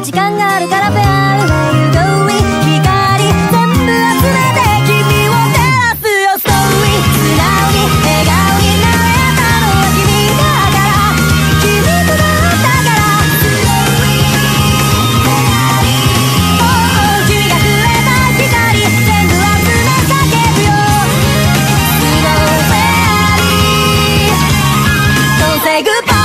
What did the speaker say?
だ時間があるからフアルウェイドウィ光全部集めて君を照らすよストーリー。素直に笑顔になれたのは君だから。君とだったから。ストーおう君がくれた光全部集め叫ぶよスノーフェアリー。Don't say goodbye